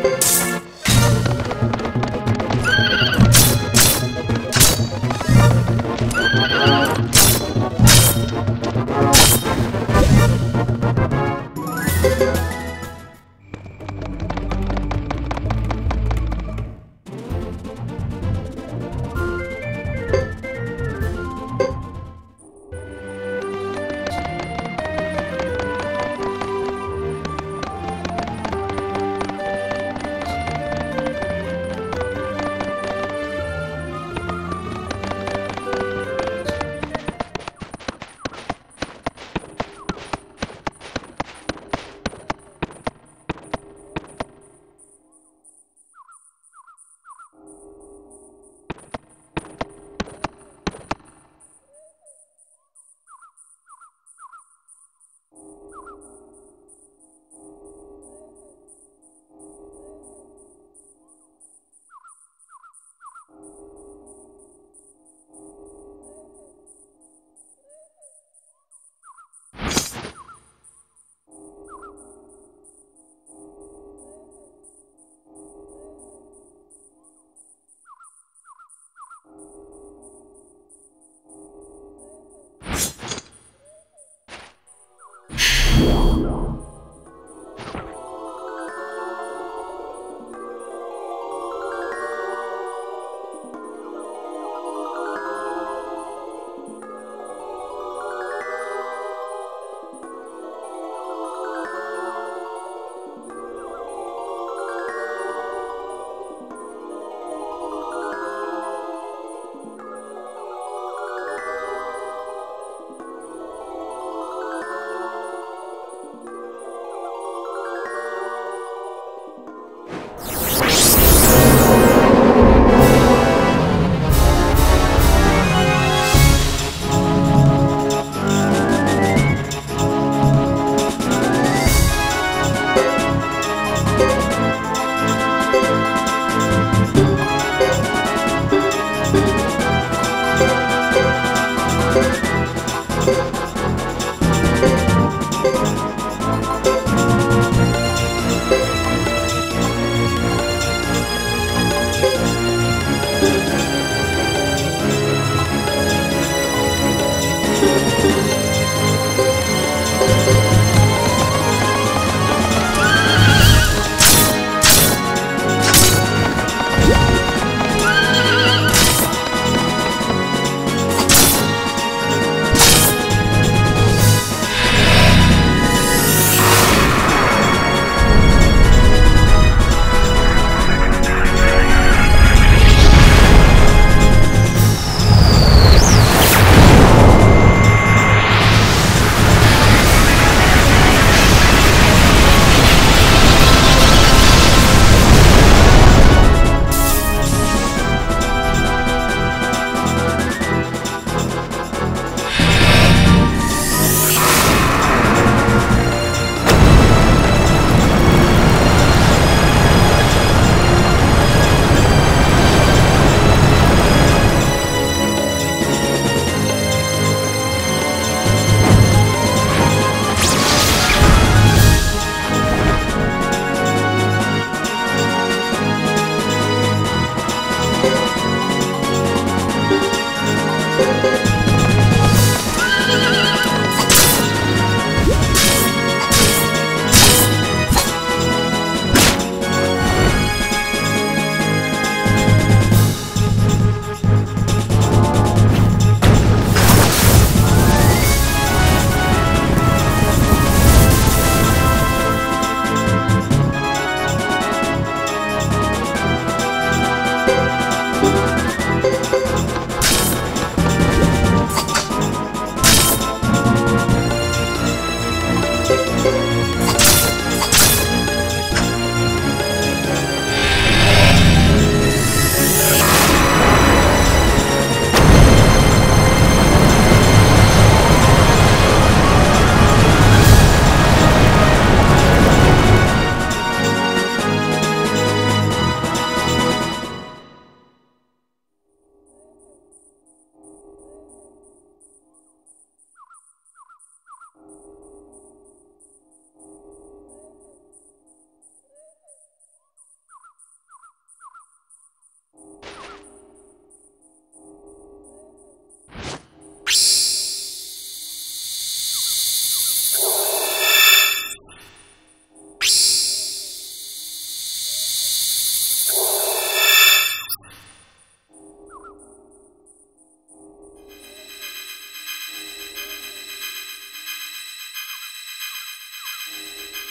Thank you.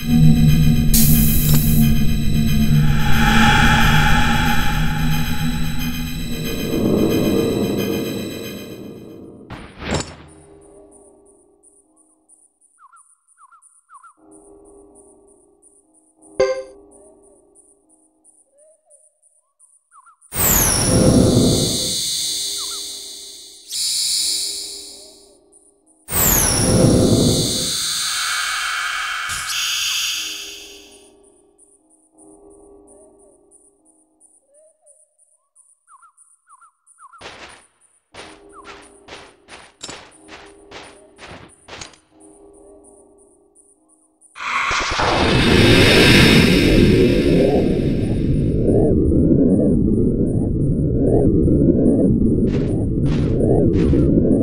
Mm-hmm. I'm sorry.